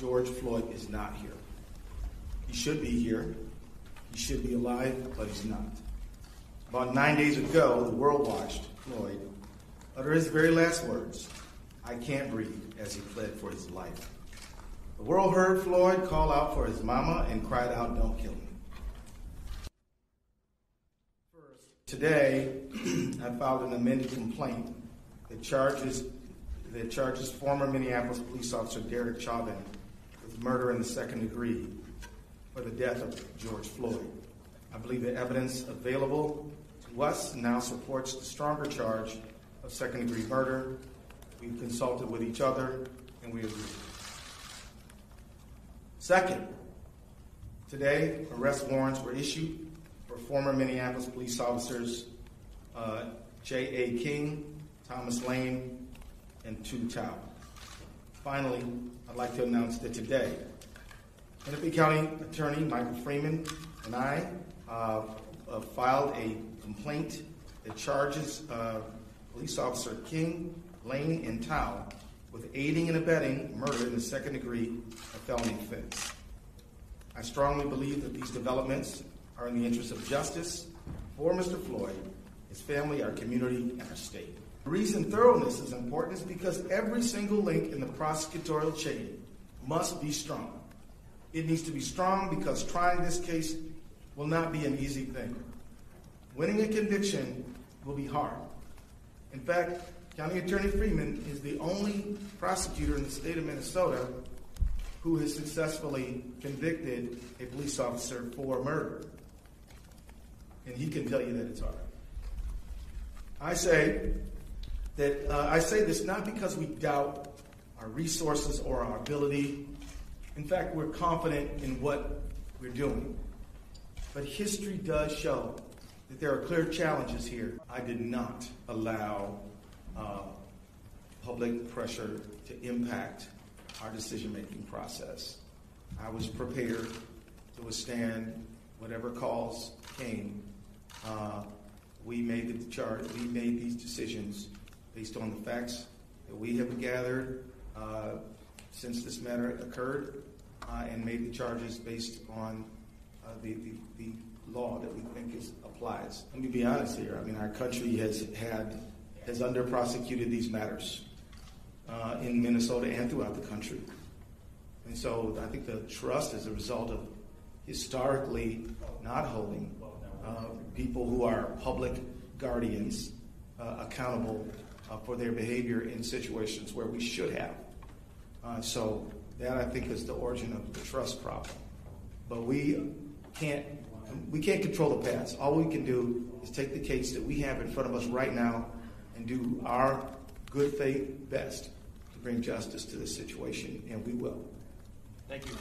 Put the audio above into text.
George Floyd is not here. He should be here. He should be alive, but he's not. About nine days ago, the world watched Floyd utter his very last words I can't breathe as he pled for his life. The world heard Floyd call out for his mama and cried out, Don't kill me. Today, I filed an amended complaint that charges that charges former Minneapolis police officer Derek Chauvin murder in the second degree for the death of George Floyd. I believe the evidence available to us now supports the stronger charge of second degree murder. We've consulted with each other and we agree. Second, today arrest warrants were issued for former Minneapolis police officers uh, J.A. Kueng, Thomas Lane, and Tou Thao. Finally, I'd like to announce that today, Hennepin County Attorney Michael Freeman and I uh, uh, filed a complaint that charges uh, police officer Kueng, Lane, and Thao with aiding and abetting murder in the second degree of felony offense. I strongly believe that these developments are in the interest of justice for Mr. Floyd, his family, our community, and our state. The reason thoroughness is important is because every single link in the prosecutorial chain must be strong. It needs to be strong because trying this case will not be an easy thing. Winning a conviction will be hard. In fact, County Attorney Freeman is the only prosecutor in the state of Minnesota who has successfully convicted a police officer for murder. And he can tell you that it's hard. I say that uh, I say this not because we doubt our resources or our ability. In fact, we're confident in what we're doing. But history does show that there are clear challenges here. I did not allow uh, public pressure to impact our decision making process. I was prepared to withstand whatever calls came. Uh, we made the charge. We made these decisions based on the facts that we have gathered uh, since this matter occurred, uh, and made the charges based on uh, the, the, the law that we think is applies. Let me be honest here. I mean, our country has had has under prosecuted these matters uh, in Minnesota and throughout the country, and so I think the trust is a result of historically not holding uh, people who are public guardians uh, accountable uh, for their behavior in situations where we should have. Uh, so that I think is the origin of the trust problem. But we can't we can't control the past. All we can do is take the case that we have in front of us right now and do our good faith best to bring justice to this situation, and we will. Thank you.